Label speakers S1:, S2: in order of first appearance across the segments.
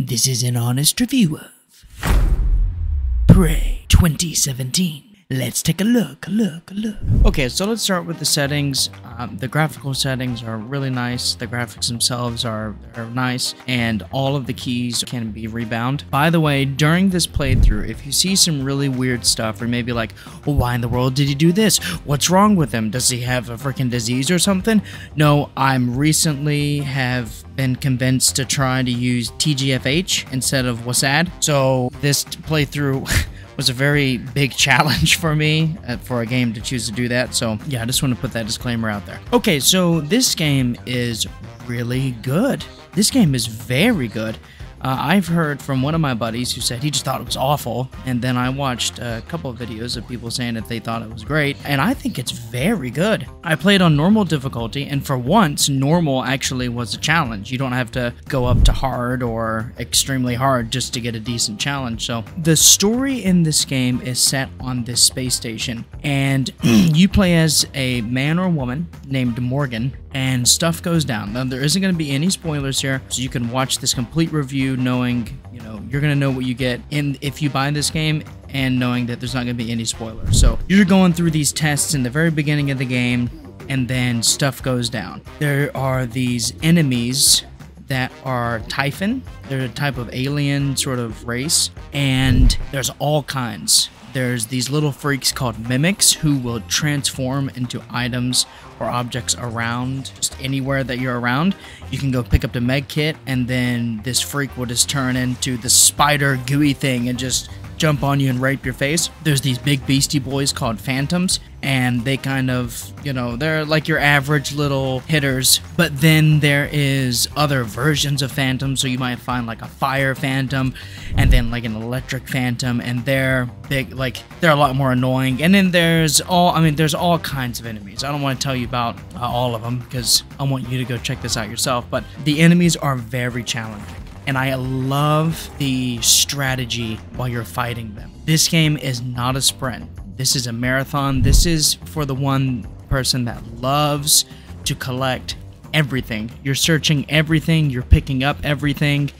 S1: This is an honest review of Prey 2017. Let's take a look, look, look. Okay, so let's start with the settings. Um, the graphical settings are really nice. The graphics themselves are, are nice, and all of the keys can be rebound. By the way, during this playthrough, if you see some really weird stuff, or maybe like, well, why in the world did he do this? What's wrong with him? Does he have a freaking disease or something? No, I'm recently have been convinced to try to use TGFH instead of WASD. So this playthrough was a very big challenge for me uh, for a game to choose to do that. So yeah, I just want to put that disclaimer out there. Okay, so this game is really good. This game is very good. Uh, I've heard from one of my buddies who said he just thought it was awful, and then I watched a couple of videos of people saying that they thought it was great, and I think it's very good. I played on normal difficulty, and for once, normal actually was a challenge. You don't have to go up to hard or extremely hard just to get a decent challenge. So, the story in this game is set on this space station, and you play as a man or woman named Morgan, and stuff goes down. Now, there isn't going to be any spoilers here, so you can watch this complete review knowing, you know, you're going to know what you get in if you buy this game and knowing that there's not going to be any spoilers. So, you're going through these tests in the very beginning of the game, and then stuff goes down. There are these enemies that are Typhon. They're a type of alien sort of race, and there's all kinds. There's these little freaks called mimics who will transform into items or objects around just anywhere that you're around. You can go pick up the med kit, and then this freak will just turn into the spider gooey thing and just jump on you and rape your face. There's these big beastie boys called phantoms, and they kind of, you know, they're like your average little hitters. But then there is other versions of Phantom, so you might find like a fire phantom, and then like an electric phantom, and they're big, like they're a lot more annoying. And then there's all, I mean, there's all kinds of enemies. I don't want to tell you about uh, all of them because I want you to go check this out yourself. But the enemies are very challenging and I love the strategy while you're fighting them. This game is not a sprint. This is a marathon. This is for the one person that loves to collect everything. You're searching everything, you're picking up everything.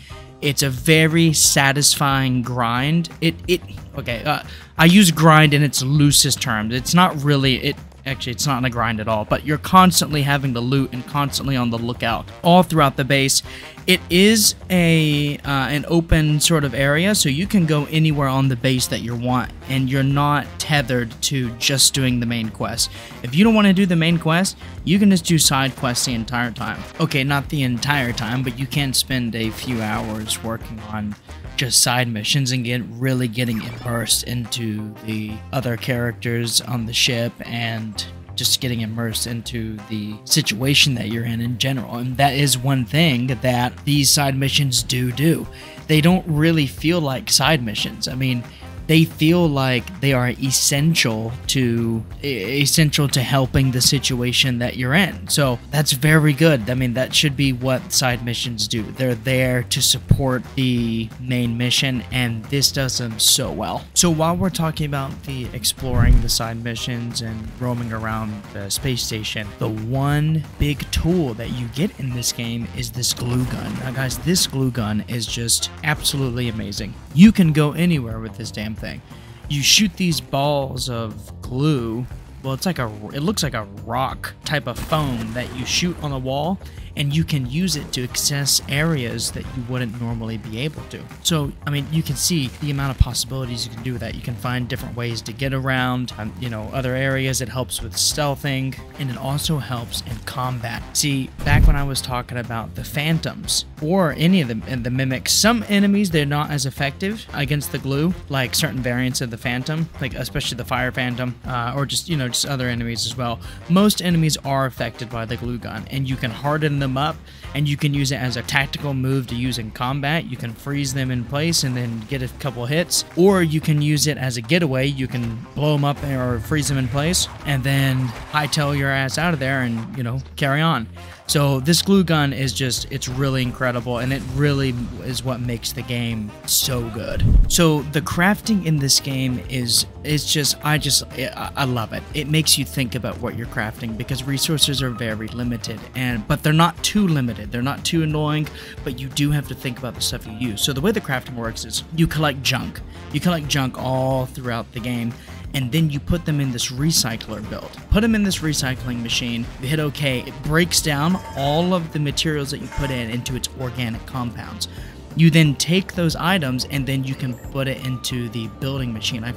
S1: It's a very satisfying grind. It it okay, uh, I use grind in its loosest terms. It's not really it Actually, it's not in a grind at all, but you're constantly having to loot and constantly on the lookout all throughout the base. It is a uh, an open sort of area, so you can go anywhere on the base that you want, and you're not tethered to just doing the main quest. If you don't want to do the main quest, you can just do side quests the entire time. Okay, not the entire time, but you can spend a few hours working on just side missions and get really getting immersed into the other characters on the ship and just getting immersed into the situation that you're in in general. And that is one thing that these side missions do do. They don't really feel like side missions. I mean, they feel like they are essential to essential to helping the situation that you're in. So that's very good. I mean, that should be what side missions do. They're there to support the main mission, and this does them so well. So while we're talking about the exploring the side missions and roaming around the space station, the one big tool that you get in this game is this glue gun. Now, guys, this glue gun is just absolutely amazing. You can go anywhere with this damn thing. You shoot these balls of glue. Well, it's like a, it looks like a rock type of foam that you shoot on the wall, and you can use it to access areas that you wouldn't normally be able to. So, I mean, you can see the amount of possibilities you can do with that. You can find different ways to get around, um, you know, other areas. It helps with stealthing, and it also helps in combat. See, back when I was talking about the phantoms or any of the, the mimics, some enemies they're not as effective against the glue, like certain variants of the phantom, like especially the fire phantom, uh, or just you know just other enemies as well. Most enemies are affected by the glue gun, and you can harden them up and you can use it as a tactical move to use in combat. You can freeze them in place and then get a couple hits, or you can use it as a getaway. You can blow them up or freeze them in place and then hightail your ass out of there and, you know, carry on. So this glue gun is just, it's really incredible and it really is what makes the game so good. So the crafting in this game is, it's just, I just, I love it. It makes you think about what you're crafting because resources are very limited and, but they're not too limited. They're not too annoying, but you do have to think about the stuff you use. So the way the crafting works is you collect junk. You collect junk all throughout the game and then you put them in this recycler build. Put them in this recycling machine, you hit OK, it breaks down all of the materials that you put in into its organic compounds. You then take those items and then you can put it into the building machine. I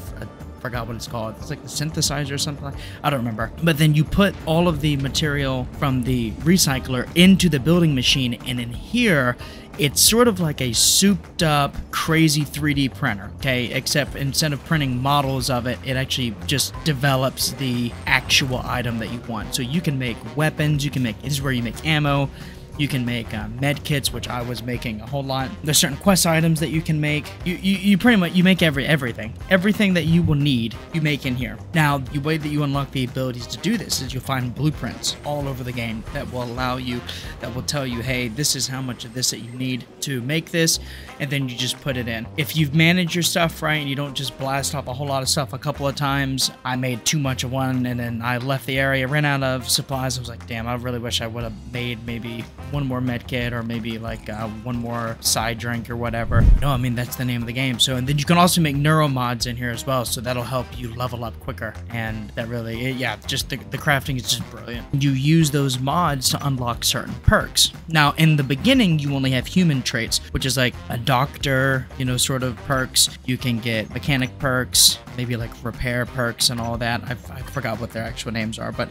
S1: forgot what it's called. It's like the synthesizer or something. I don't remember. But then you put all of the material from the recycler into the building machine, and in here it's sort of like a souped up, crazy 3D printer, okay? Except instead of printing models of it, it actually just develops the actual item that you want. So you can make weapons, you can make, this is where you make ammo, you can make uh, med kits, which I was making a whole lot. There's certain quest items that you can make. You, you, you pretty much you make every everything. Everything that you will need, you make in here. Now, the way that you unlock the abilities to do this is you'll find blueprints all over the game that will allow you, that will tell you, hey, this is how much of this that you need to make this, and then you just put it in. If you've managed your stuff right and you don't just blast off a whole lot of stuff a couple of times, I made too much of one and then I left the area, ran out of supplies. I was like, damn, I really wish I would have made maybe one more med kit or maybe like uh, one more side drink or whatever. No, I mean, that's the name of the game. So, and then you can also make neuro mods in here as well. So that'll help you level up quicker. And that really, it, yeah, just the, the crafting is just brilliant. You use those mods to unlock certain perks. Now, in the beginning, you only have human traits, which is like a doctor, you know, sort of perks. You can get mechanic perks, maybe like repair perks and all that. I, I forgot what their actual names are, but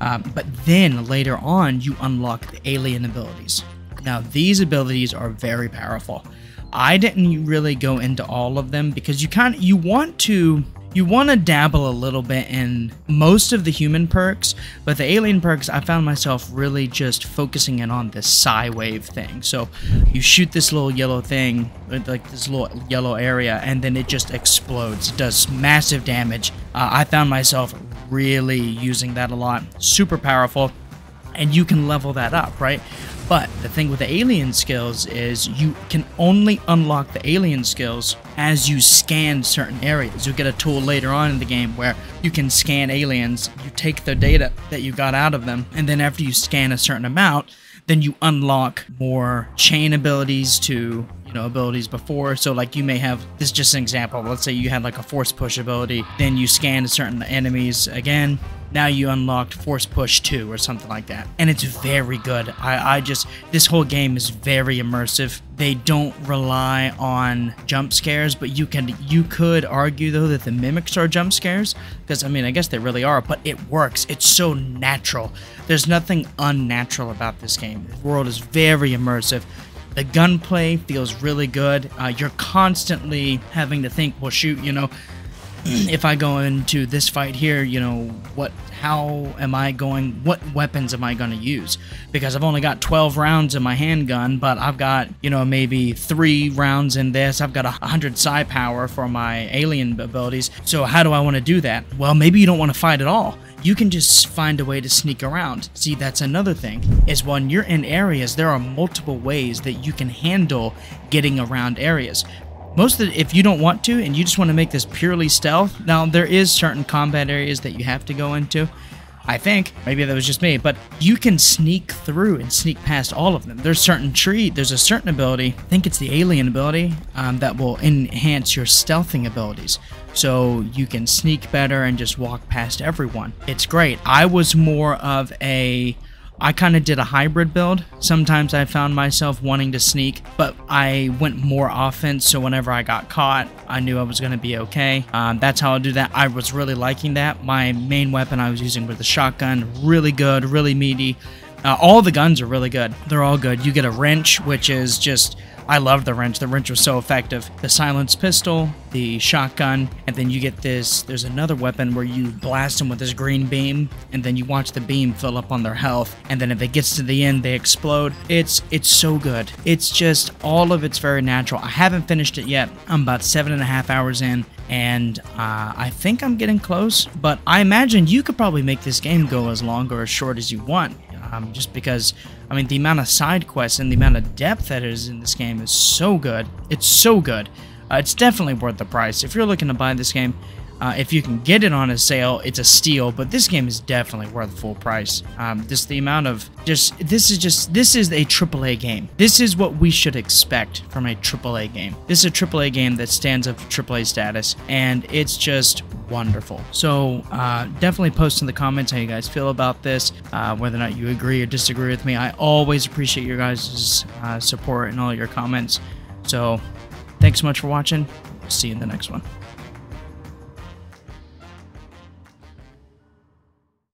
S1: um, but then later on, you unlock the alien abilities. Now, these abilities are very powerful. I didn't really go into all of them because you kind you want to you want to dabble a little bit in most of the human perks, but the alien perks, I found myself really just focusing in on this psi wave thing. So you shoot this little yellow thing, like this little yellow area, and then it just explodes. It does massive damage. Uh, I found myself really using that a lot. Super powerful, and you can level that up, right? But the thing with the alien skills is you can only unlock the alien skills as you scan certain areas. You'll get a tool later on in the game where you can scan aliens, you take the data that you got out of them, and then after you scan a certain amount, then you unlock more chain abilities to you know abilities before. So like you may have this is just an example let's say you had like a force push ability then you scan certain enemies again. Now you unlocked force push 2 or something like that. And it's very good. I, I just this whole game is very immersive. They don't rely on jump scares but you can you could argue though that the mimics are jump scares because i mean i guess they really are but it works. It's so natural. There's nothing unnatural about this game. The world is very immersive the gunplay feels really good. Uh, you're constantly having to think, well, shoot, you know, if I go into this fight here, you know, what, how am I going, what weapons am I going to use? Because I've only got 12 rounds in my handgun, but I've got, you know, maybe three rounds in this. I've got a 100 psi power for my alien abilities. So how do I want to do that? Well, maybe you don't want to fight at all you can just find a way to sneak around. See, that's another thing, is when you're in areas, there are multiple ways that you can handle getting around areas. Most of the, if you don't want to and you just want to make this purely stealth, now there is certain combat areas that you have to go into, I think. Maybe that was just me, but you can sneak through and sneak past all of them. There's certain tree, there's a certain ability, I think it's the alien ability, um, that will enhance your stealthing abilities. So you can sneak better and just walk past everyone. It's great. I was more of a I kind of did a hybrid build. Sometimes I found myself wanting to sneak, but I went more offense. So whenever I got caught, I knew I was going to be okay. Um, that's how I do that. I was really liking that. My main weapon I was using was the shotgun. Really good, really meaty. Uh, all the guns are really good. They're all good. You get a wrench, which is just I love the wrench. The wrench was so effective. The silenced pistol, the shotgun, and then you get this. There's another weapon where you blast them with this green beam, and then you watch the beam fill up on their health. And then if it gets to the end, they explode. It's it's so good. It's just all of it's very natural. I haven't finished it yet. I'm about seven and a half hours in, and uh, I think I'm getting close. But I imagine you could probably make this game go as long or as short as you want um, just because I mean the amount of side quests and the amount of depth that is in this game is so good. It's so good. Uh, it's definitely worth the price if you're looking to buy this game. Uh, if you can get it on a sale, it's a steal. But this game is definitely worth full price. Um, just the amount of just this is just this is a AAA game. This is what we should expect from a AAA game. This is a AAA game that stands up to AAA status, and it's just wonderful. So uh, definitely post in the comments how you guys feel about this, uh, whether or not you agree or disagree with me. I always appreciate your guys' uh, support and all your comments. So thanks so much for watching. See you in the next one.